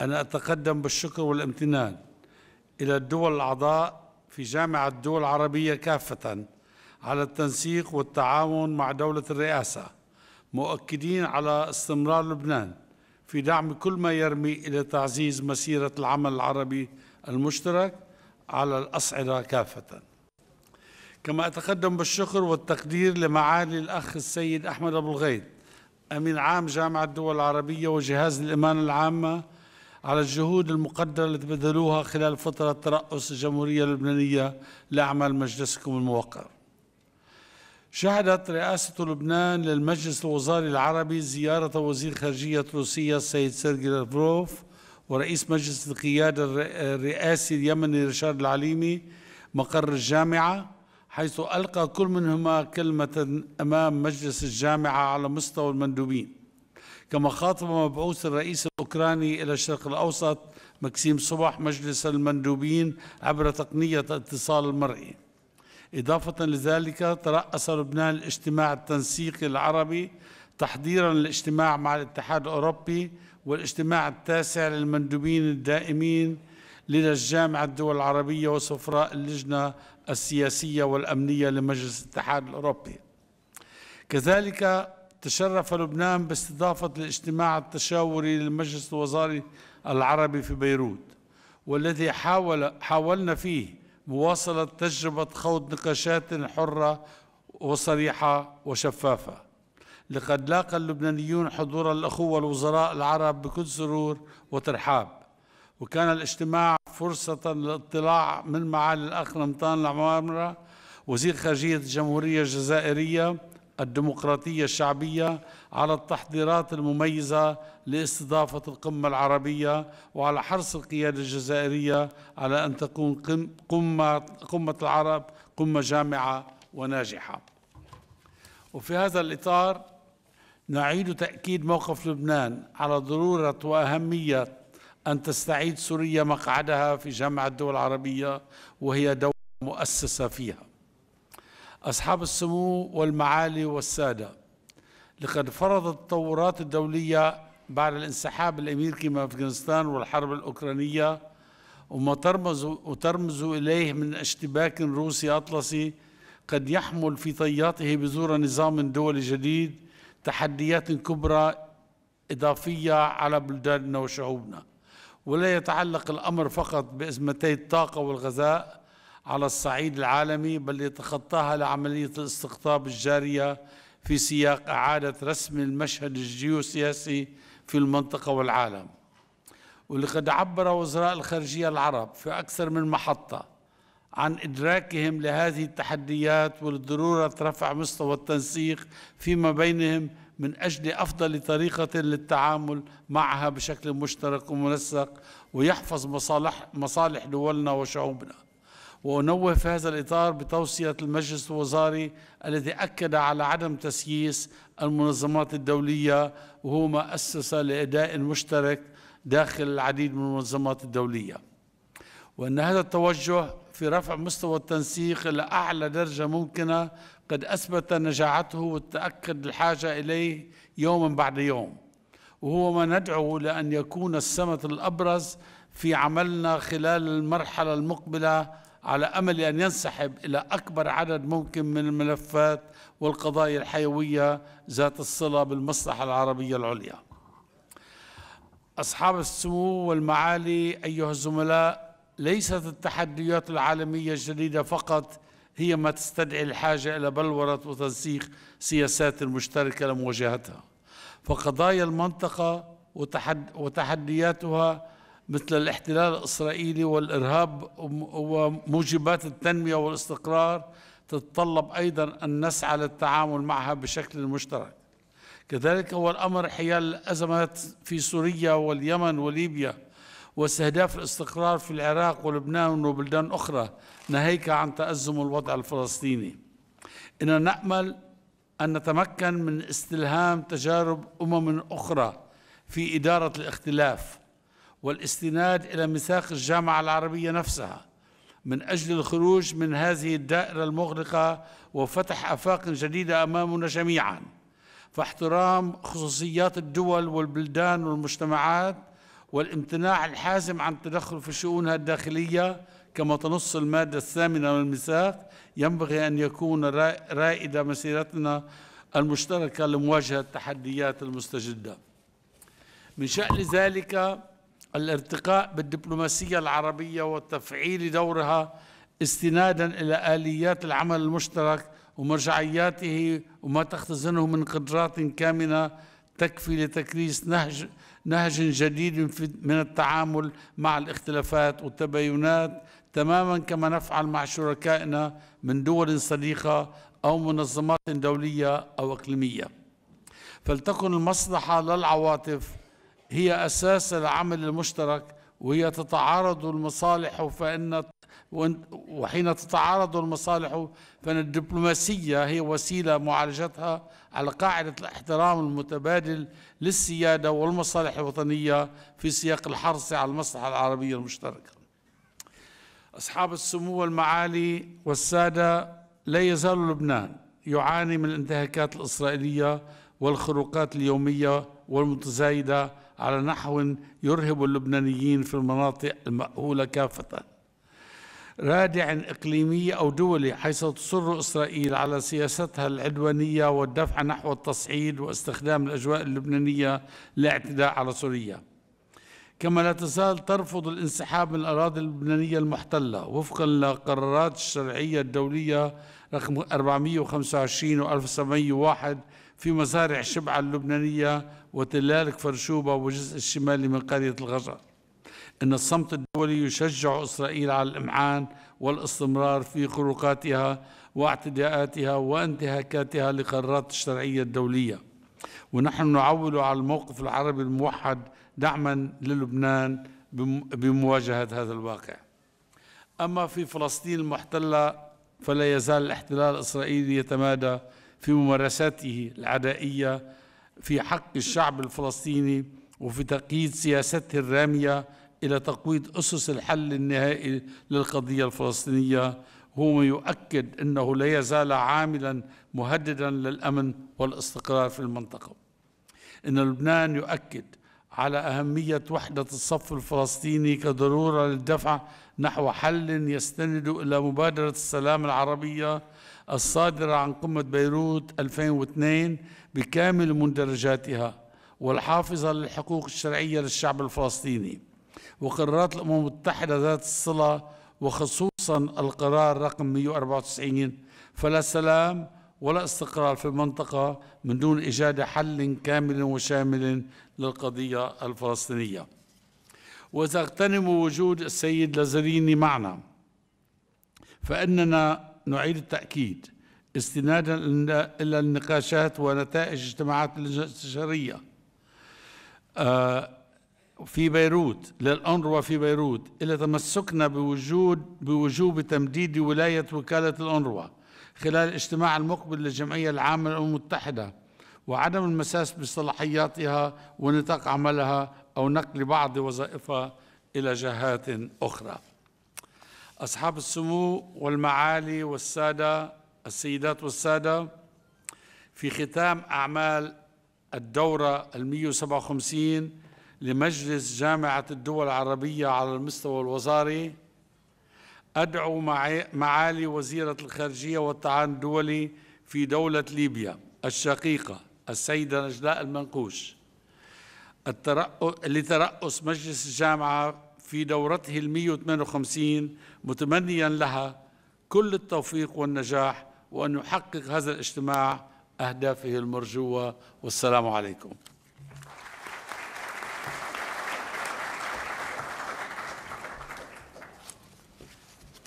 أن أتقدم بالشكر والامتنان إلى الدول الأعضاء في جامعة الدول العربية كافة على التنسيق والتعاون مع دولة الرئاسة مؤكدين على استمرار لبنان في دعم كل ما يرمي إلى تعزيز مسيرة العمل العربي المشترك على الأصعدة كافة. كما أتقدم بالشكر والتقدير لمعالي الأخ السيد أحمد أبو الغيد أمين عام جامعة الدول العربية وجهاز الإمانة العامة على الجهود المقدرة التي بذلوها خلال فترة ترأس الجمهورية اللبنانية لأعمال مجلسكم الموقر شهدت رئاسة لبنان للمجلس الوزاري العربي زيارة وزير خارجية روسيا السيد سيرجي لافروف ورئيس مجلس القيادة الرئاسي اليمني رشاد العليمي مقر الجامعة حيث ألقى كل منهما كلمة أمام مجلس الجامعة على مستوى المندوبين. كما خاطب مبعوث الرئيس الأوكراني إلى الشرق الأوسط مكسيم صبح مجلس المندوبين عبر تقنية الاتصال المرئي. إضافة لذلك ترأس لبنان الاجتماع التنسيقي العربي تحضيرا للاجتماع مع الاتحاد الأوروبي والاجتماع التاسع للمندوبين الدائمين لدى الجامعة الدول العربية وسفراء اللجنة السياسية والأمنية لمجلس الاتحاد الأوروبي. كذلك تشرف لبنان باستضافة الاجتماع التشاوري للمجلس الوزاري العربي في بيروت والذي حاول حاولنا فيه مواصلة تجربة خوض نقاشات حرة وصريحة وشفافة. لقد لاقى اللبنانيون حضور الأخوة الوزراء العرب بكل سرور وترحاب وكان الاجتماع فرصة للاطلاع من معالي الأخ رمضان العمامرة وزير خارجية الجمهورية الجزائرية الديمقراطية الشعبية على التحضيرات المميزة لاستضافة القمة العربية وعلى حرص القيادة الجزائرية على أن تكون قمة, قمة العرب قمة جامعة وناجحة. وفي هذا الإطار نعيد تأكيد موقف لبنان على ضرورة وأهمية أن تستعيد سوريا مقعدها في جامعة الدول العربية وهي دولة مؤسسة فيها. أصحاب السمو والمعالي والسادة. لقد فرضت التطورات الدولية بعد الانسحاب الأمريكي من أفغانستان والحرب الأوكرانية وما ترمز, وترمز إليه من اشتباك روسي أطلسي قد يحمل في طياته بذور نظام دولي جديد تحديات كبرى إضافية على بلداننا وشعوبنا. ولا يتعلق الأمر فقط بأزمتي الطاقة والغذاء على الصعيد العالمي بل يتخطاها لعملية الاستقطاب الجارية في سياق إعادة رسم المشهد الجيوسياسي في المنطقة والعالم. ولقد عبر وزراء الخارجية العرب في أكثر من محطة عن إدراكهم لهذه التحديات ولضرورة رفع مستوى التنسيق فيما بينهم من أجل أفضل طريقة للتعامل معها بشكل مشترك ومنسق ويحفظ مصالح, مصالح دولنا وشعوبنا. وأنوه في هذا الإطار بتوصية المجلس الوزاري الذي أكد على عدم تسييس المنظمات الدولية وهو ما أسس لأداء مشترك داخل العديد من المنظمات الدولية. وأن هذا التوجه في رفع مستوى التنسيق إلى أعلى درجة ممكنة قد أثبت نجاعته وتأكد الحاجة إليه يوما بعد يوم. وهو ما ندعو لأن يكون السمة الأبرز في عملنا خلال المرحلة المقبلة على أمل أن ينسحب إلى أكبر عدد ممكن من الملفات والقضايا الحيوية ذات الصلة بالمصلحة العربية العليا. أصحاب السمو والمعالي أيها الزملاء ليست التحديات العالمية الجديدة فقط هي ما تستدعي الحاجة إلى بلورة وتنسيق سياسات مشتركة لمواجهتها. فقضايا المنطقة وتحدياتها مثل الاحتلال الإسرائيلي والإرهاب وموجبات التنمية والاستقرار تتطلب أيضا أن نسعى للتعامل معها بشكل مشترك. كذلك هو الأمر حيال الأزمات في سوريا واليمن وليبيا واستهداف الاستقرار في العراق ولبنان وبلدان أخرى ناهيك عن تأزم الوضع الفلسطيني. إننا نأمل أن نتمكن من استلهام تجارب أمم أخرى في إدارة الاختلاف. والاستناد إلى ميثاق الجامعة العربية نفسها من أجل الخروج من هذه الدائرة المغلقة وفتح آفاق جديدة أمامنا جميعا فاحترام خصوصيات الدول والبلدان والمجتمعات والامتناع الحازم عن التدخل في شؤونها الداخلية كما تنص المادة الثامنة من الميثاق ينبغي أن يكون رائد مسيرتنا المشتركة لمواجهة التحديات المستجدة. من شأن ذلك الارتقاء بالدبلوماسية العربية وتفعيل دورها استنادا إلى آليات العمل المشترك ومرجعياته وما تختزنه من قدرات كامنة تكفي لتكريس نهج نهج جديد من التعامل مع الاختلافات والتباينات تماما كما نفعل مع شركائنا من دول صديقة أو منظمات دولية أو إقليمية. فلتكن المصلحة للعواطف هي أساس العمل المشترك وهي تتعارض المصالح فإن وحين تتعارض المصالح فإن الدبلوماسية هي وسيلة معالجتها على قاعدة الاحترام المتبادل للسيادة والمصالح الوطنية في سياق الحرص على المصلحة العربية المشتركة. أصحاب السمو والمعالي والسادة لا يزال لبنان يعاني من الانتهاكات الإسرائيلية والخروقات اليومية والمتزايدة على نحو يرهب اللبنانيين في المناطق المأهولة كافة. رادع إقليمي أو دولي حيث تصر إسرائيل على سياستها العدوانية والدفع نحو التصعيد واستخدام الأجواء اللبنانية للاعتداء على سوريا. كما لا تزال ترفض الانسحاب من الأراضي اللبنانية المحتلة وفقا لقرارات الشرعية الدولية رقم 425 و 1701 في مزارع شبعة اللبنانية وتلال فرشوبة والجزء الشمالي من قرية الغجر. إن الصمت الدولي يشجع إسرائيل على الإمعان والاستمرار في خروقاتها واعتداءاتها وانتهاكاتها لقرارات الشرعية الدولية. ونحن نعول على الموقف العربي الموحد دعما للبنان بمواجهة هذا الواقع. أما في فلسطين المحتلة فلا يزال الاحتلال الإسرائيلي يتمادى في ممارساته العدائية في حق الشعب الفلسطيني وفي تقييد سياسته الرامية إلى تقويض أسس الحل النهائي للقضية الفلسطينية. هو ما يؤكد أنه لا يزال عاملا مهددا للأمن والاستقرار في المنطقة. إن لبنان يؤكد على أهمية وحدة الصف الفلسطيني كضرورة للدفع نحو حل يستند إلى مبادرة السلام العربية الصادرة عن قمة بيروت 2002 بكامل مندرجاتها والحافظة للحقوق الشرعية للشعب الفلسطيني وقرارات الأمم المتحدة ذات الصلة وخصوصا القرار رقم 194 فلا سلام ولا استقرار في المنطقة من دون إيجاد حل كامل وشامل للقضية الفلسطينية. وإذا اغتنم وجود السيد لازريني معنا فإننا نعيد التأكيد. استنادا إلى النقاشات ونتائج اجتماعات الاستشارية. آه، في بيروت للأنروا في بيروت. إلى تمسكنا بوجود بوجوب تمديد ولاية وكالة الأنروا خلال الاجتماع المقبل للجمعية العامة للأمم المتحدة وعدم المساس بصلاحياتها ونطاق عملها أو نقل بعض وظائفها إلى جهات أخرى. أصحاب السمو والمعالي والسادة السيدات والسادة في ختام أعمال الدورة المية وسبعة وخمسين لمجلس جامعة الدول العربية على المستوى الوزاري أدعو معالي وزيرة الخارجية والتعاون الدولي في دولة ليبيا الشقيقة السيدة نجلاء المنقوش لترأس مجلس الجامعة في دورته وثمانية وخمسين متمنيا لها كل التوفيق والنجاح وأن يحقق هذا الاجتماع أهدافه المرجوة. والسلام عليكم.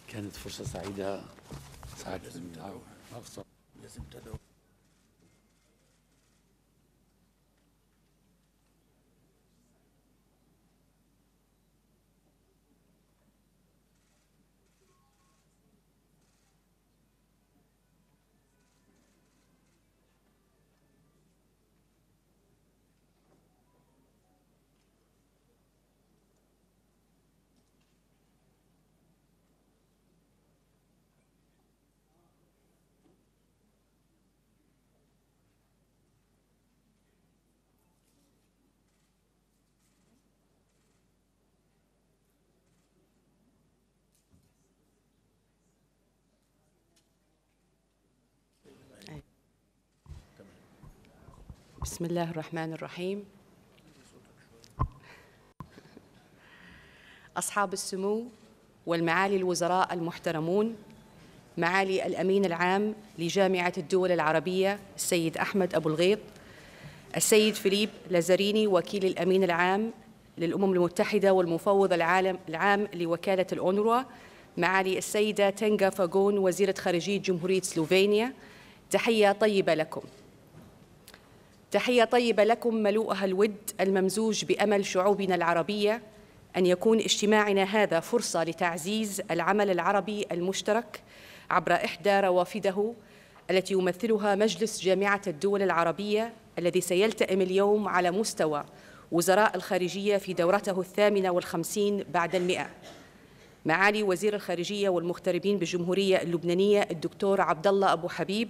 كانت فرصة سعيدة. سعادة. لازم لازم تدعو. بسم الله الرحمن الرحيم. أصحاب السمو والمعالي الوزراء المحترمون معالي الأمين العام لجامعة الدول العربية السيد أحمد أبو الغيط السيد فيليب لازاريني وكيل الأمين العام للأمم المتحدة والمفوض العالم العام لوكالة الأونروا معالي السيدة تنغا فاغون وزيرة خارجية جمهورية سلوفينيا. تحية طيبة لكم. تحية طيبة لكم ملوءها الود الممزوج بأمل شعوبنا العربية أن يكون اجتماعنا هذا فرصة لتعزيز العمل العربي المشترك عبر إحدى روافده التي يمثلها مجلس جامعة الدول العربية الذي سيلتئم اليوم على مستوى وزراء الخارجية في دورته الثامنة والخمسين بعد المئة. معالي وزير الخارجية والمغتربين بالجمهورية اللبنانية الدكتور عبد الله أبو حبيب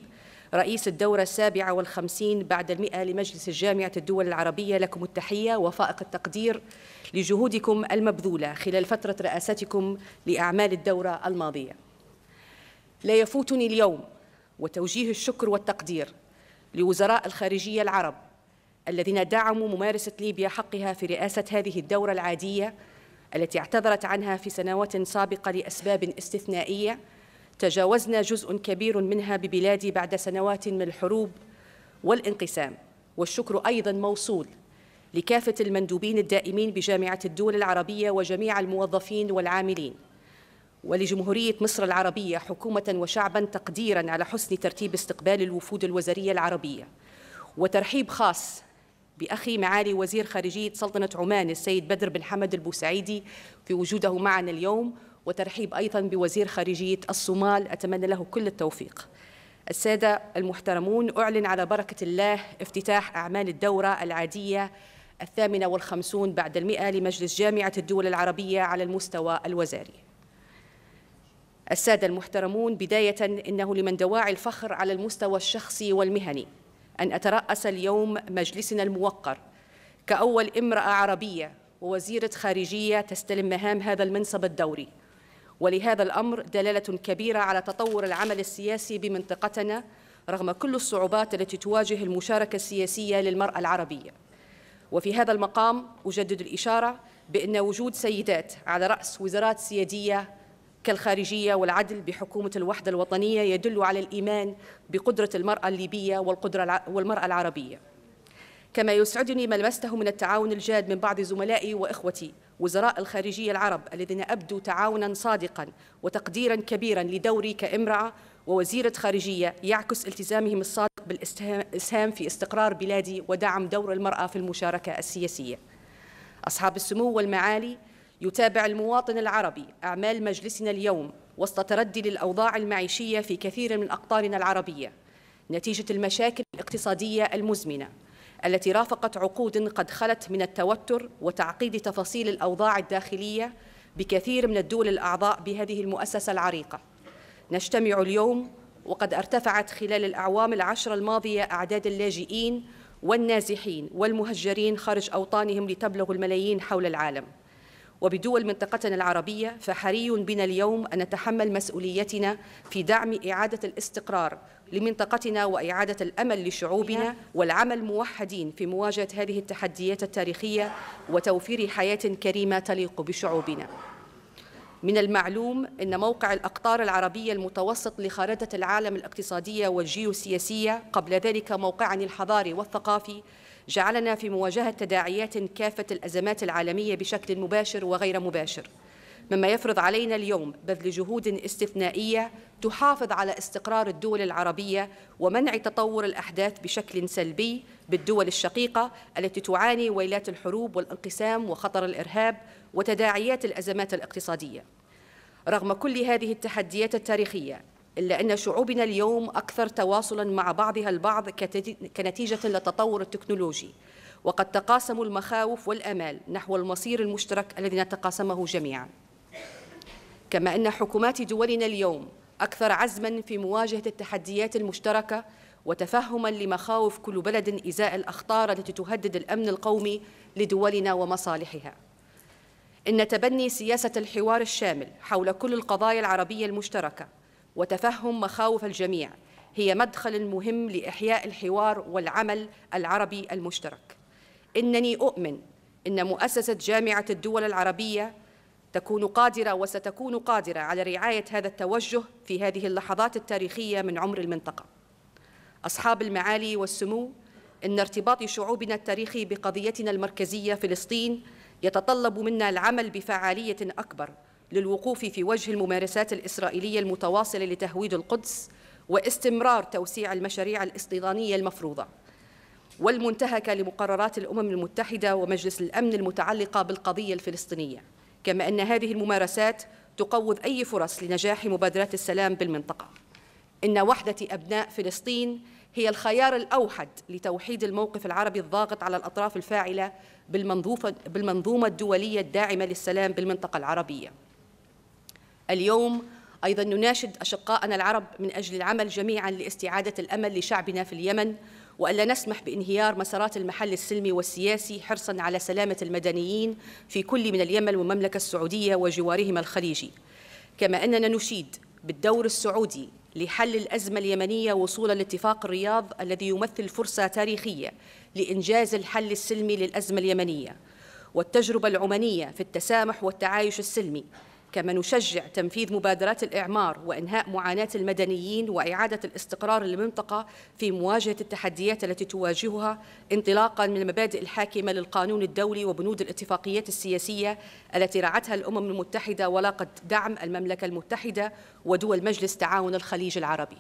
رئيس الدورة السابعة والخمسين بعد المئة لمجلس جامعة الدول العربية لكم التحية وفائق التقدير لجهودكم المبذولة خلال فترة رئاستكم لأعمال الدورة الماضية. لا يفوتني اليوم وتوجيه الشكر والتقدير لوزراء الخارجية العرب الذين دعموا ممارسة ليبيا حقها في رئاسة هذه الدورة العادية التي اعتذرت عنها في سنوات سابقة لأسباب استثنائية تجاوزنا جزء كبير منها ببلادي بعد سنوات من الحروب والانقسام. والشكر أيضا موصول لكافة المندوبين الدائمين بجامعة الدول العربية وجميع الموظفين والعاملين. ولجمهورية مصر العربية حكومة وشعبا تقديرا على حسن ترتيب استقبال الوفود الوزارية العربية. وترحيب خاص بأخي معالي وزير خارجية سلطنة عمان السيد بدر بن حمد البوسعيدي في وجوده معنا اليوم وترحيب أيضا بوزير خارجية الصومال. أتمنى له كل التوفيق. السادة المحترمون أعلن على بركة الله افتتاح أعمال الدورة العادية الثامنة والخمسون بعد المئة لمجلس جامعة الدول العربية على المستوى الوزاري. السادة المحترمون بداية إنه لمن دواعي الفخر على المستوى الشخصي والمهني أن أترأس اليوم مجلسنا الموقر كأول امرأة عربية ووزيرة خارجية تستلم مهام هذا المنصب الدوري. ولهذا الأمر دلالة كبيرة على تطور العمل السياسي بمنطقتنا رغم كل الصعوبات التي تواجه المشاركة السياسية للمرأة العربية. وفي هذا المقام أجدد الإشارة بأن وجود سيدات على رأس وزارات سيادية كالخارجية والعدل بحكومة الوحدة الوطنية يدل على الإيمان بقدرة المرأة الليبية والقدرة والمرأة العربية. كما يسعدني ما لمسته من التعاون الجاد من بعض زملائي وإخوتي وزراء الخارجية العرب الذين أبدوا تعاونا صادقا وتقديرا كبيرا لدوري كإمرأة ووزيرة خارجية يعكس التزامهم الصادق بالإسهام في استقرار بلادي ودعم دور المرأة في المشاركة السياسية. أصحاب السمو والمعالي يتابع المواطن العربي أعمال مجلسنا اليوم وسط تردي للأوضاع المعيشية في كثير من أقطارنا العربية نتيجة المشاكل الاقتصادية المزمنة. التي رافقت عقود قد خلت من التوتر وتعقيد تفاصيل الأوضاع الداخلية بكثير من الدول الأعضاء بهذه المؤسسة العريقة. نجتمع اليوم وقد ارتفعت خلال الأعوام العشر الماضية أعداد اللاجئين والنازحين والمهجرين خارج أوطانهم لتبلغ الملايين حول العالم. وبدول منطقتنا العربية فحري بنا اليوم أن نتحمل مسؤوليتنا في دعم إعادة الاستقرار لمنطقتنا وإعادة الأمل لشعوبنا والعمل موحدين في مواجهة هذه التحديات التاريخية وتوفير حياة كريمة تليق بشعوبنا. من المعلوم أن موقع الأقطار العربية المتوسط لخارطة العالم الاقتصادية والجيوسياسية قبل ذلك موقعا الحضاري والثقافي جعلنا في مواجهة تداعيات كافة الأزمات العالمية بشكل مباشر وغير مباشر. مما يفرض علينا اليوم بذل جهود استثنائية تحافظ على استقرار الدول العربية ومنع تطور الأحداث بشكل سلبي بالدول الشقيقة التي تعاني ويلات الحروب والانقسام وخطر الإرهاب وتداعيات الأزمات الاقتصادية. رغم كل هذه التحديات التاريخية إلا أن شعوبنا اليوم أكثر تواصلاً مع بعضها البعض كنتيجة للتطور التكنولوجي. وقد تقاسموا المخاوف والآمال نحو المصير المشترك الذي نتقاسمه جميعاً. كما أن حكومات دولنا اليوم أكثر عزماً في مواجهة التحديات المشتركة وتفهماً لمخاوف كل بلد إزاء الأخطار التي تهدد الأمن القومي لدولنا ومصالحها. إن تبني سياسة الحوار الشامل حول كل القضايا العربية المشتركة وتفهم مخاوف الجميع هي مدخل مهم لإحياء الحوار والعمل العربي المشترك. إنني أؤمن إن مؤسسة جامعة الدول العربية تكون قادرة وستكون قادرة على رعاية هذا التوجه في هذه اللحظات التاريخية من عمر المنطقة. أصحاب المعالي والسمو إن ارتباط شعوبنا التاريخي بقضيتنا المركزية فلسطين يتطلب منا العمل بفعالية أكبر للوقوف في وجه الممارسات الإسرائيلية المتواصلة لتهويد القدس واستمرار توسيع المشاريع الاستيطانية المفروضة والمنتهكة لمقررات الأمم المتحدة ومجلس الأمن المتعلقة بالقضية الفلسطينية. كما أن هذه الممارسات تقوض أي فرص لنجاح مبادرات السلام بالمنطقة. إن وحدة أبناء فلسطين هي الخيار الأوحد لتوحيد الموقف العربي الضاغط على الأطراف الفاعلة بالمنظومة الدولية الداعمة للسلام بالمنطقة العربية. اليوم أيضا نناشد أشقاءنا العرب من أجل العمل جميعا لاستعادة الأمل لشعبنا في اليمن وألا نسمح بانهيار مسارات المحل السلمي والسياسي حرصا على سلامة المدنيين في كل من اليمن والمملكة السعودية وجوارهما الخليجي. كما أننا نشيد بالدور السعودي لحل الأزمة اليمنية وصولا لاتفاق الرياض الذي يمثل فرصة تاريخية لإنجاز الحل السلمي للأزمة اليمنية والتجربة العمانية في التسامح والتعايش السلمي. كما نشجع تنفيذ مبادرات الإعمار وإنهاء معاناة المدنيين وإعادة الاستقرار للمنطقة في مواجهة التحديات التي تواجهها انطلاقا من المبادئ الحاكمة للقانون الدولي وبنود الاتفاقيات السياسية التي رعتها الأمم المتحدة ولاقت دعم المملكة المتحدة ودول مجلس تعاون الخليج العربي.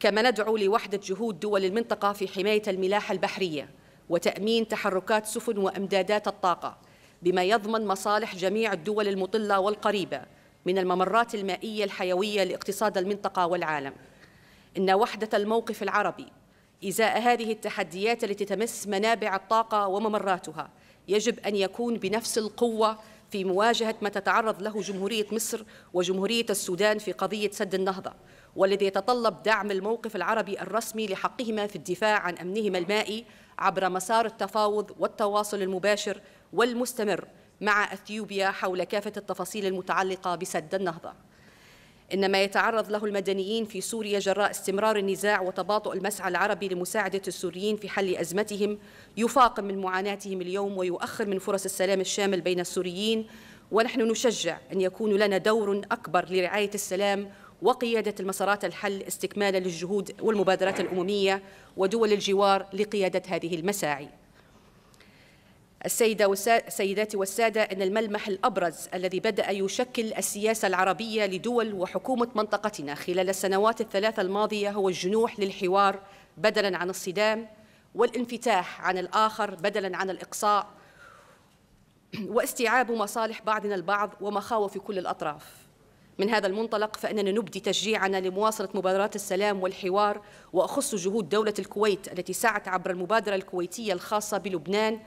كما ندعو لوحدة جهود دول المنطقة في حماية الملاحة البحرية وتأمين تحركات سفن وإمدادات الطاقة بما يضمن مصالح جميع الدول المطلة والقريبة من الممرات المائية الحيوية لاقتصاد المنطقة والعالم. إن وحدة الموقف العربي إزاء هذه التحديات التي تمس منابع الطاقة وممراتها يجب أن يكون بنفس القوة في مواجهة ما تتعرض له جمهورية مصر وجمهورية السودان في قضية سد النهضة والذي يتطلب دعم الموقف العربي الرسمي لحقهما في الدفاع عن أمنهما المائي عبر مسار التفاوض والتواصل المباشر والمستمر مع إثيوبيا حول كافة التفاصيل المتعلقة بسد النهضة. ان ما يتعرض له المدنيين في سوريا جراء استمرار النزاع وتباطؤ المسعى العربي لمساعدة السوريين في حل أزمتهم. يفاقم من معاناتهم اليوم ويؤخر من فرص السلام الشامل بين السوريين. ونحن نشجع أن يكون لنا دور أكبر لرعاية السلام وقيادة المسارات الحل استكمالا للجهود والمبادرات الأممية ودول الجوار لقيادة هذه المساعي. السيدة والسيدات والسادة أن الملمح الأبرز الذي بدأ يشكل السياسة العربية لدول وحكومة منطقتنا خلال السنوات الثلاثة الماضية هو الجنوح للحوار بدلاً عن الصدام والانفتاح عن الآخر بدلاً عن الإقصاء واستيعاب مصالح بعضنا البعض ومخاوف كل الأطراف. من هذا المنطلق فإننا نبدي تشجيعنا لمواصلة مبادرات السلام والحوار وأخص جهود دولة الكويت التي سعت عبر المبادرة الكويتية الخاصة بلبنان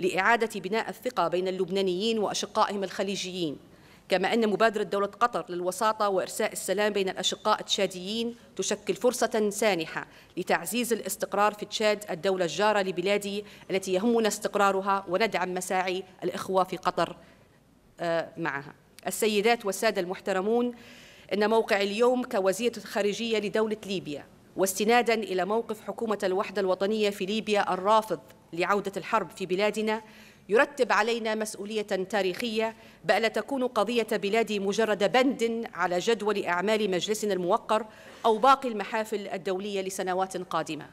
لإعادة بناء الثقة بين اللبنانيين وأشقائهم الخليجيين. كما أن مبادرة دولة قطر للوساطة وإرساء السلام بين الأشقاء التشاديين تشكل فرصة سانحة لتعزيز الاستقرار في تشاد الدولة الجارة لبلادي التي يهمنا استقرارها وندعم مساعي الإخوة في قطر آه، معها. السيدات والسادة المحترمون إن موقع اليوم كوزيرة الخارجية لدولة ليبيا واستنادا إلى موقف حكومة الوحدة الوطنية في ليبيا الرافض لعودة الحرب في بلادنا يرتب علينا مسؤولية تاريخية بألا تكون قضية بلادي مجرد بند على جدول أعمال مجلسنا الموقر أو باقي المحافل الدولية لسنوات قادمة.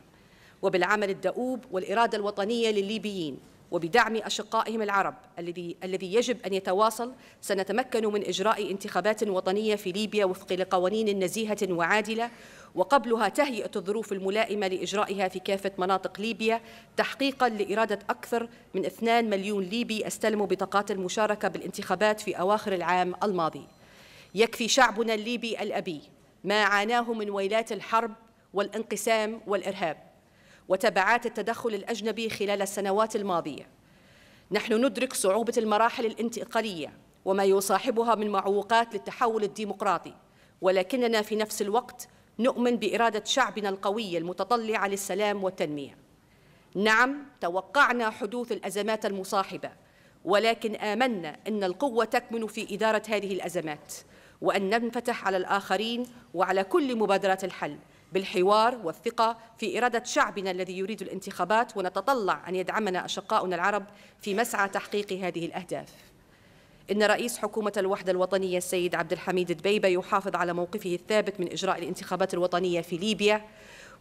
وبالعمل الدؤوب والإرادة الوطنية للليبيين وبدعم أشقائهم العرب الذي الذي يجب أن يتواصل سنتمكن من إجراء انتخابات وطنية في ليبيا وفق لقوانين نزيهة وعادلة وقبلها تهيئة الظروف الملائمة لإجرائها في كافة مناطق ليبيا تحقيقا لإرادة أكثر من 2 مليون ليبي استلموا بطاقات المشاركة بالانتخابات في أواخر العام الماضي. يكفي شعبنا الليبي الأبي ما عاناه من ويلات الحرب والانقسام والإرهاب وتبعات التدخل الأجنبي خلال السنوات الماضية. نحن ندرك صعوبة المراحل الانتقالية وما يصاحبها من معوقات للتحول الديمقراطي ولكننا في نفس الوقت نؤمن بإرادة شعبنا القويه المتطلعه للسلام والتنمية. نعم توقعنا حدوث الأزمات المصاحبة ولكن آمنا أن القوة تكمن في إدارة هذه الأزمات وأن ننفتح على الآخرين وعلى كل مبادرات الحل بالحوار والثقة في إرادة شعبنا الذي يريد الانتخابات ونتطلع أن يدعمنا أشقاؤنا العرب في مسعى تحقيق هذه الأهداف. إن رئيس حكومة الوحدة الوطنية السيد عبد الحميد دبيبة يحافظ على موقفه الثابت من إجراء الانتخابات الوطنية في ليبيا.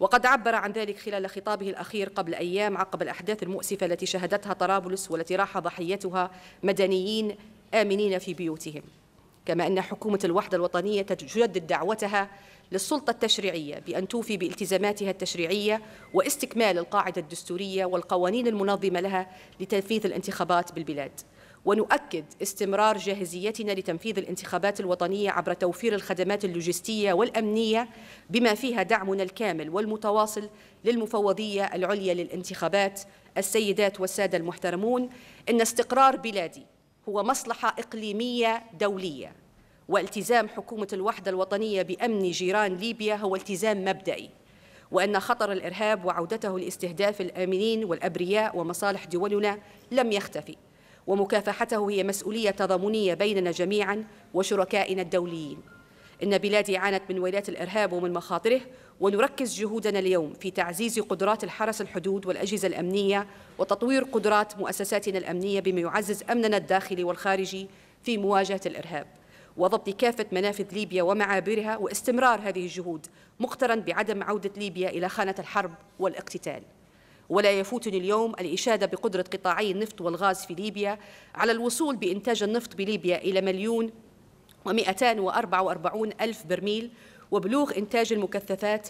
وقد عبر عن ذلك خلال خطابه الأخير قبل أيام عقب الأحداث المؤسفة التي شهدتها طرابلس والتي راح ضحيتها مدنيين آمنين في بيوتهم. كما أن حكومة الوحدة الوطنية تجدد دعوتها للسلطة التشريعية بأن توفي بالتزاماتها التشريعية واستكمال القاعدة الدستورية والقوانين المنظمة لها لتنفيذ الانتخابات بالبلاد. ونؤكد استمرار جاهزيتنا لتنفيذ الانتخابات الوطنية عبر توفير الخدمات اللوجستية والأمنية بما فيها دعمنا الكامل والمتواصل للمفوضية العليا للانتخابات. السيدات والسادة المحترمون إن استقرار بلادي هو مصلحة إقليمية دولية والتزام حكومة الوحدة الوطنية بأمن جيران ليبيا هو التزام مبدئي وأن خطر الإرهاب وعودته لاستهداف الآمنين والأبرياء ومصالح دولنا لم يختفي. ومكافحته هي مسؤولية تضامنية بيننا جميعا وشركائنا الدوليين. إن بلادي عانت من ويلات الإرهاب ومن مخاطره ونركز جهودنا اليوم في تعزيز قدرات الحرس الحدود والأجهزة الأمنية وتطوير قدرات مؤسساتنا الأمنية بما يعزز أمننا الداخلي والخارجي في مواجهة الإرهاب وضبط كافة منافذ ليبيا ومعابرها واستمرار هذه الجهود مقترن بعدم عودة ليبيا إلى خانة الحرب والاقتتال. ولا يفوتني اليوم الإشادة بقدرة قطاعي النفط والغاز في ليبيا على الوصول بإنتاج النفط بليبيا إلى مليون ومئتان وأربعة وأربعون ألف برميل وبلوغ إنتاج المكثفات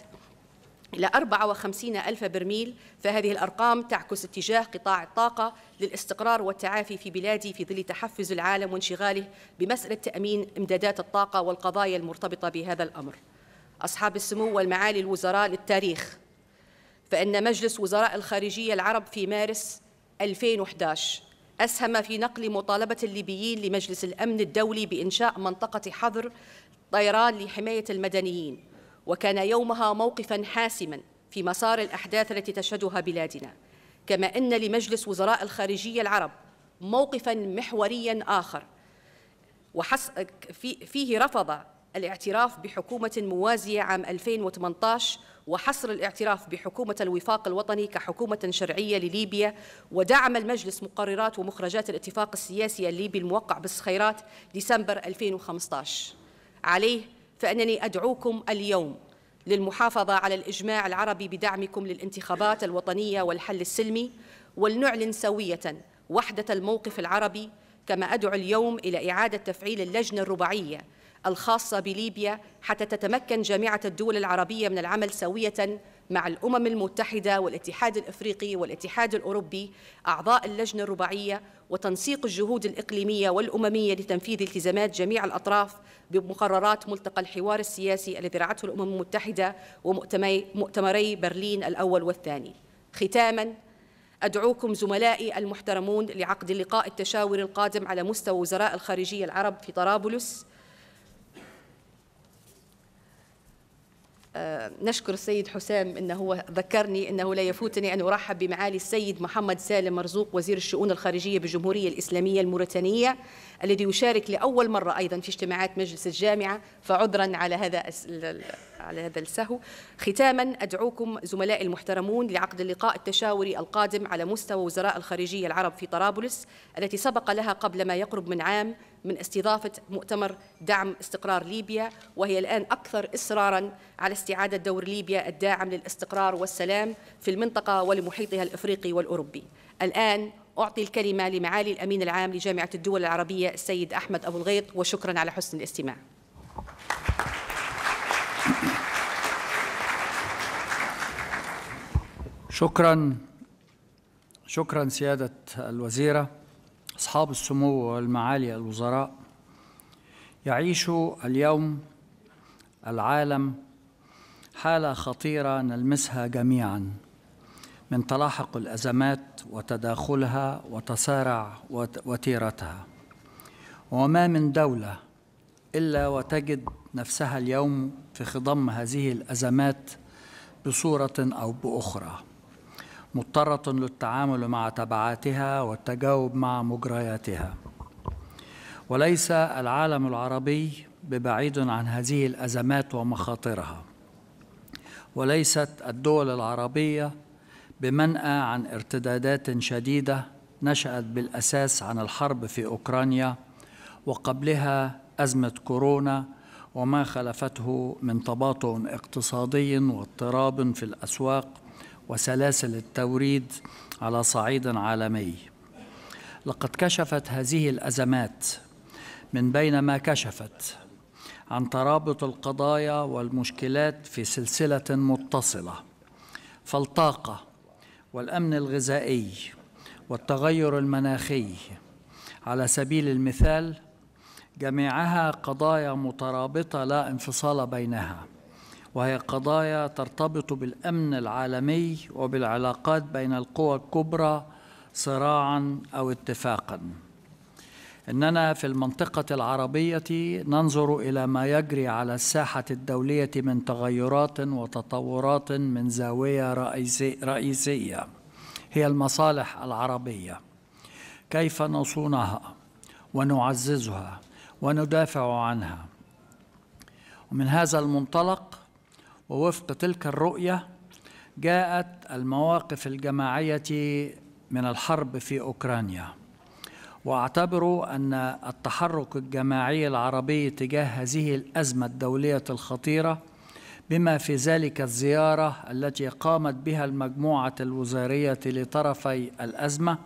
إلى 54 ألف برميل فهذه الأرقام تعكس اتجاه قطاع الطاقة للاستقرار والتعافي في بلادي في ظل تحفز العالم وانشغاله بمسألة تأمين إمدادات الطاقة والقضايا المرتبطة بهذا الأمر. أصحاب السمو والمعالي الوزراء للتاريخ. فإن مجلس وزراء الخارجية العرب في مارس 2011 أسهم في نقل مطالبة الليبيين لمجلس الأمن الدولي بإنشاء منطقة حظر طيران لحماية المدنيين وكان يومها موقفا حاسما في مسار الأحداث التي تشهدها بلادنا. كما أن لمجلس وزراء الخارجية العرب موقفا محوريا آخر وحس فيه رفض الاعتراف بحكومة موازية عام 2018 وحصر الاعتراف بحكومة الوفاق الوطني كحكومة شرعية لليبيا ودعم المجلس مقررات ومخرجات الاتفاق السياسي الليبي الموقع بالصخيرات ديسمبر 2015 عليه فإنني أدعوكم اليوم للمحافظة على الإجماع العربي بدعمكم للانتخابات الوطنية والحل السلمي ولنعلن سوية وحدة الموقف العربي كما أدعو اليوم إلى إعادة تفعيل اللجنة الرباعية الخاصة بليبيا حتى تتمكن جامعة الدول العربية من العمل سوية مع الأمم المتحدة والاتحاد الإفريقي والاتحاد الأوروبي أعضاء اللجنة الرباعية وتنسيق الجهود الإقليمية والأممية لتنفيذ التزامات جميع الأطراف بمقررات ملتقى الحوار السياسي الذي رعته الأمم المتحدة ومؤتمري برلين الأول والثاني. ختاما أدعوكم زملائي المحترمون لعقد اللقاء التشاوري القادم على مستوى وزراء الخارجية العرب في طرابلس نشكر السيد حسام انه هو ذكرني إنه لا يفوتني أن أرحب بمعالي السيد محمد سالم مرزوق وزير الشؤون الخارجية بالجمهورية الإسلامية الموريتانية الذي يشارك لأول مرة أيضا في اجتماعات مجلس الجامعة فعذرا على هذا على هذا السهو. ختاما أدعوكم زملائي المحترمون لعقد اللقاء التشاوري القادم على مستوى وزراء الخارجية العرب في طرابلس التي سبق لها قبل ما يقرب من عام من استضافة مؤتمر دعم استقرار ليبيا وهي الآن أكثر إصرارا على استعادة دور ليبيا الداعم للاستقرار والسلام في المنطقة ولمحيطها الإفريقي والأوروبي. الآن أعطي الكلمة لمعالي الأمين العام لجامعة الدول العربية السيد أحمد أبو الغيط وشكرا على حسن الاستماع. شكرا. شكرا سيادة الوزيرة أصحاب السمو والمعالي الوزراء. يعيش اليوم العالم حالة خطيرة نلمسها جميعا من تلاحق الأزمات وتداخلها وتسارع وتيرتها. وما من دولة إلا وتجد نفسها اليوم في خضم هذه الأزمات بصورة أو بأخرى. مضطرة للتعامل مع تبعاتها والتجاوب مع مجرياتها. وليس العالم العربي ببعيد عن هذه الأزمات ومخاطرها. وليست الدول العربية بمنأى عن ارتدادات شديدة نشأت بالأساس عن الحرب في أوكرانيا وقبلها أزمة كورونا وما خلفته من تباطؤ اقتصادي واضطراب في الأسواق وسلاسل التوريد على صعيد عالمي. لقد كشفت هذه الأزمات من بين ما كشفت عن ترابط القضايا والمشكلات في سلسلة متصلة فالطاقة والأمن الغذائي والتغير المناخي. على سبيل المثال جميعها قضايا مترابطة لا انفصال بينها. وهي قضايا ترتبط بالأمن العالمي وبالعلاقات بين القوى الكبرى صراعا أو اتفاقا. إننا في المنطقة العربية ننظر إلى ما يجري على الساحة الدولية من تغيرات وتطورات من زاوية رئيسي رئيسية. هي المصالح العربية. كيف نصونها؟ ونعززها. وندافع عنها. ومن هذا المنطلق ووفق تلك الرؤية جاءت المواقف الجماعية من الحرب في أوكرانيا. وأعتبر أن التحرك الجماعي العربي تجاه هذه الأزمة الدولية الخطيرة بما في ذلك الزيارة التي قامت بها المجموعة الوزارية لطرفي الأزمة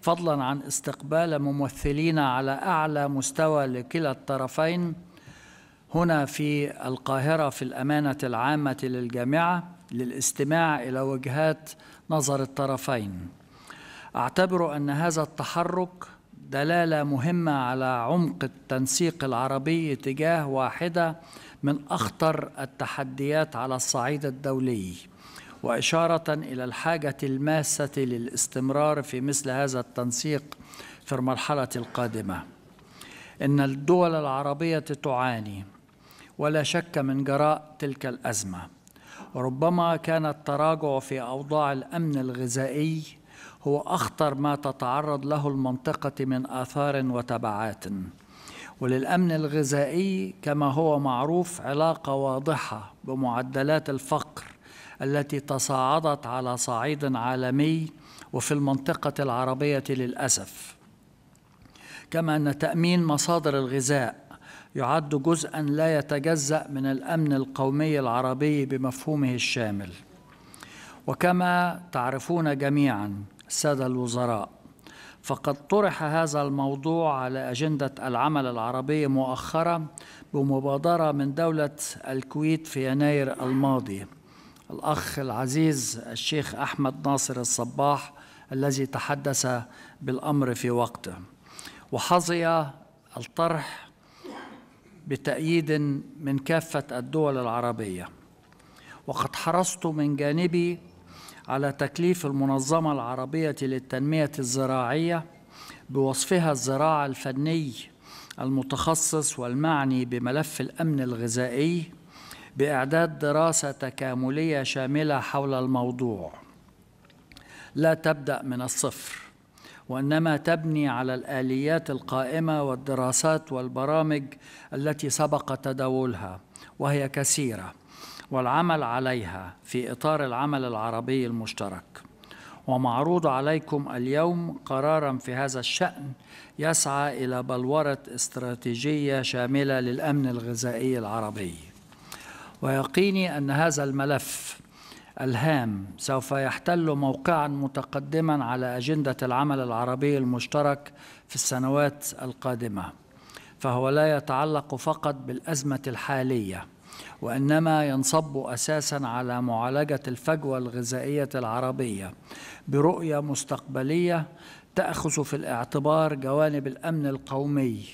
فضلا عن استقبال ممثلين على أعلى مستوى لكلا الطرفين هنا في القاهرة في الأمانة العامة للجامعة للاستماع إلى وجهات نظر الطرفين. أعتبر أن هذا التحرك دلالة مهمة على عمق التنسيق العربي تجاه واحدة من أخطر التحديات على الصعيد الدولي وإشارة إلى الحاجة الماسة للاستمرار في مثل هذا التنسيق في المرحلة القادمة. إن الدول العربية تعاني ولا شك من جراء تلك الأزمة. ربما كان التراجع في أوضاع الأمن الغذائي هو أخطر ما تتعرض له المنطقة من آثار وتبعات. وللأمن الغذائي كما هو معروف علاقة واضحة بمعدلات الفقر التي تصاعدت على صعيد عالمي وفي المنطقة العربية للأسف. كما أن تأمين مصادر الغذاء يعد جزءا لا يتجزأ من الأمن القومي العربي بمفهومه الشامل. وكما تعرفون جميعا السادة الوزراء فقد طرح هذا الموضوع على أجندة العمل العربي مؤخرا بمبادرة من دولة الكويت في يناير الماضي. الأخ العزيز الشيخ أحمد ناصر الصباح الذي تحدث بالأمر في وقته. وحظي الطرح بتأييد من كافة الدول العربية. وقد حرصت من جانبي على تكليف المنظمة العربية للتنمية الزراعية بوصفها الزراعة الفني المتخصص والمعني بملف الأمن الغذائي بإعداد دراسة تكاملية شاملة حول الموضوع. لا تبدأ من الصفر. وإنما تبني على الآليات القائمة والدراسات والبرامج التي سبق تداولها وهي كثيرة والعمل عليها في إطار العمل العربي المشترك. ومعروض عليكم اليوم قرارا في هذا الشأن يسعى إلى بلورة استراتيجية شاملة للأمن الغذائي العربي. ويقيني أن هذا الملف الهام. سوف يحتل موقعا متقدما على أجندة العمل العربي المشترك في السنوات القادمة فهو لا يتعلق فقط بالأزمة الحالية وإنما ينصب أساسا على معالجة الفجوة الغذائية العربية برؤية مستقبلية تأخذ في الاعتبار جوانب الأمن القومي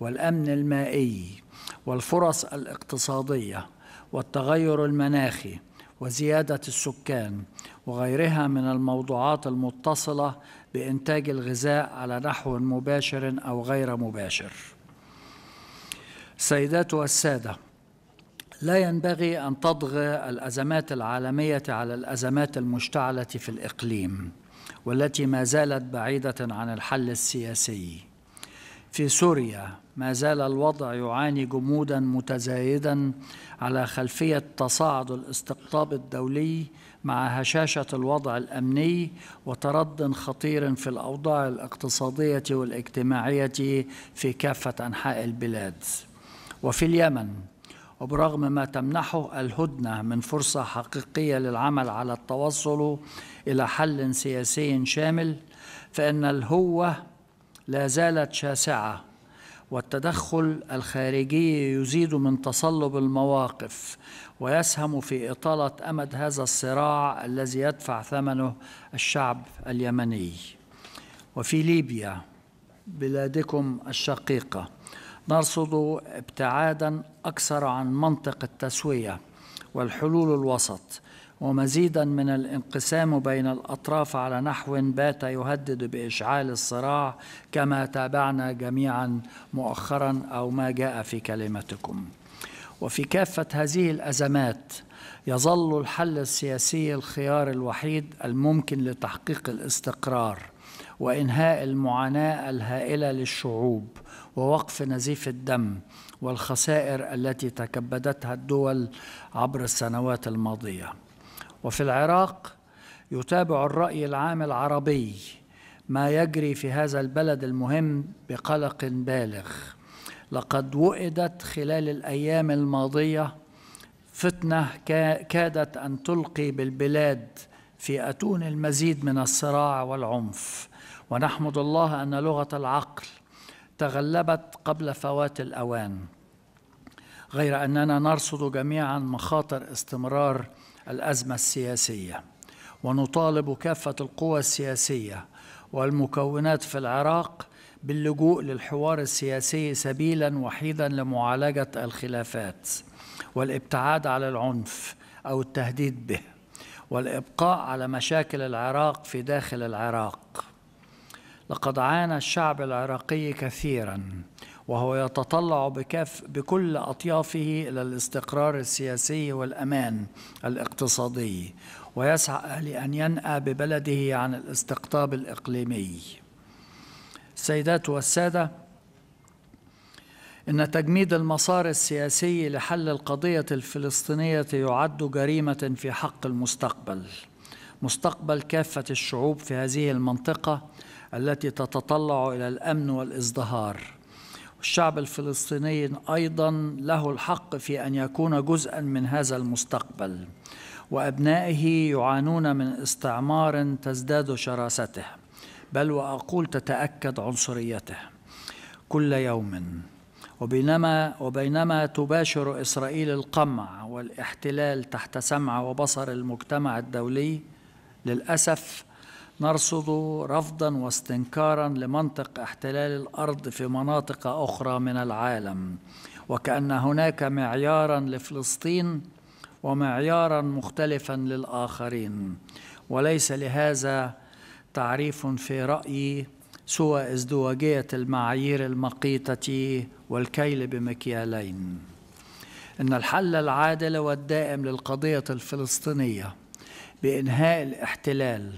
والأمن المائي والفرص الاقتصادية والتغير المناخي وزيادة السكان وغيرها من الموضوعات المتصلة بإنتاج الغذاء على نحو مباشر أو غير مباشر. السيدات والسادة، لا ينبغي أن تطغى الأزمات العالمية على الأزمات المشتعلة في الإقليم، والتي ما زالت بعيدة عن الحل السياسي. في سوريا ما زال الوضع يعاني جمودا متزايدا على خلفية تصاعد الاستقطاب الدولي مع هشاشة الوضع الأمني وترد خطير في الأوضاع الاقتصادية والاجتماعية في كافة أنحاء البلاد. وفي اليمن وبرغم ما تمنحه الهدنة من فرصة حقيقية للعمل على التوصل إلى حل سياسي شامل فإن الهوة لا زالت شاسعة والتدخل الخارجي يزيد من تصلب المواقف ويسهم في إطالة أمد هذا الصراع الذي يدفع ثمنه الشعب اليمني. وفي ليبيا بلادكم الشقيقة نرصد ابتعادا أكثر عن منطق التسوية والحلول الوسط ومزيدا من الانقسام بين الأطراف على نحو بات يهدد بإشعال الصراع كما تابعنا جميعا مؤخرا أو ما جاء في كلمتكم. وفي كافة هذه الأزمات يظل الحل السياسي الخيار الوحيد الممكن لتحقيق الاستقرار وإنهاء المعاناة الهائلة للشعوب ووقف نزيف الدم والخسائر التي تكبدتها الدول عبر السنوات الماضية. وفي العراق يتابع الرأي العام العربي ما يجري في هذا البلد المهم بقلق بالغ. لقد وئدت خلال الأيام الماضية فتنة كادت أن تلقي بالبلاد في اتون المزيد من الصراع والعنف. ونحمد الله أن لغة العقل تغلبت قبل فوات الأوان. غير أننا نرصد جميعا مخاطر استمرار الأزمة السياسية. ونطالب كافة القوى السياسية والمكونات في العراق باللجوء للحوار السياسي سبيلا وحيدا لمعالجة الخلافات والابتعاد على العنف أو التهديد به والإبقاء على مشاكل العراق في داخل العراق. لقد عانى الشعب العراقي كثيرا وهو يتطلع بكاف بكل أطيافه إلى الاستقرار السياسي والأمان الاقتصادي ويسعى لأن ينأى ببلده عن الاستقطاب الإقليمي. السيدات والساده إن تجميد المسار السياسي لحل القضية الفلسطينية يعد جريمة في حق المستقبل مستقبل كافة الشعوب في هذه المنطقة التي تتطلع إلى الأمن والإزدهار الشعب الفلسطيني أيضا له الحق في أن يكون جزءا من هذا المستقبل وأبنائه يعانون من استعمار تزداد شراسته بل وأقول تتأكد عنصريته كل يوم. وبينما وبينما تباشر إسرائيل القمع والاحتلال تحت سمع وبصر المجتمع الدولي للأسف نرصد رفضا واستنكارا لمنطق احتلال الأرض في مناطق أخرى من العالم وكأن هناك معيارا لفلسطين ومعيارا مختلفا للآخرين. وليس لهذا تعريف في رأيي سوى ازدواجية المعايير المقيتة والكيل بمكيالين. إن الحل العادل والدائم للقضية الفلسطينية بإنهاء الاحتلال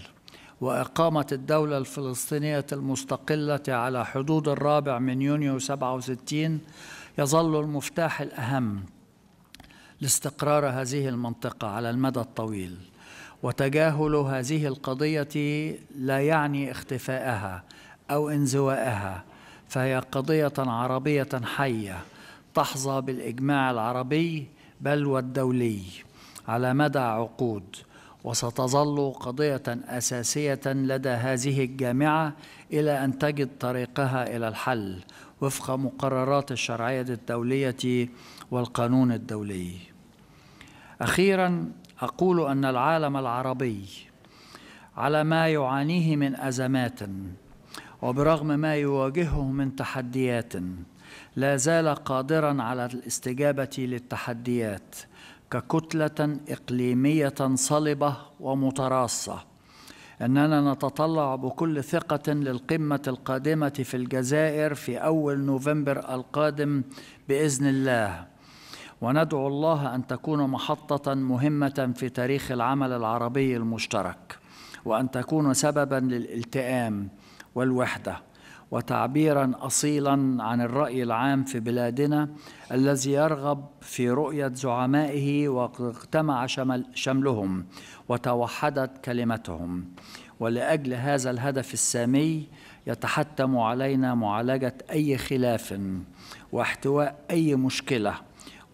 وإقامة الدولة الفلسطينية المستقلة على حدود الرابع من يونيو 67 يظل المفتاح الأهم لاستقرار هذه المنطقة على المدى الطويل وتجاهل هذه القضية لا يعني اختفائها أو انزوائها فهي قضية عربية حية تحظى بالإجماع العربي بل والدولي على مدى عقود. وستظل قضية أساسية لدى هذه الجامعة إلى أن تجد طريقها إلى الحل وفق مقررات الشرعية الدولية والقانون الدولي. أخيرا أقول أن العالم العربي على ما يعانيه من أزمات وبرغم ما يواجهه من تحديات لا زال قادرا على الاستجابة للتحديات ككتلة إقليمية صلبة ومتراصة. أننا نتطلع بكل ثقة للقمة القادمة في الجزائر في أول نوفمبر القادم بإذن الله. وندعو الله أن تكون محطة مهمة في تاريخ العمل العربي المشترك وأن تكون سببا للالتئام والوحدة. وتعبيرا اصيلا عن الرأي العام في بلادنا الذي يرغب في رؤية زعمائه وقد اجتمع شمل شملهم وتوحدت كلمتهم. ولأجل هذا الهدف السامي يتحتم علينا معالجة أي خلاف واحتواء أي مشكلة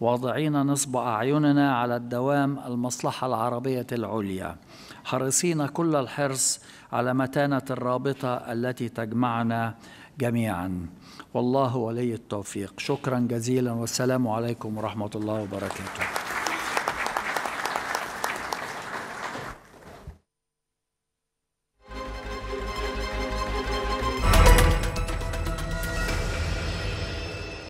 واضعين نصب أعيننا على الدوام المصلحة العربية العليا. حريصين كل الحرص على متانة الرابطة التي تجمعنا جميعا. والله ولي التوفيق. شكرا جزيلا. والسلام عليكم ورحمة الله وبركاته.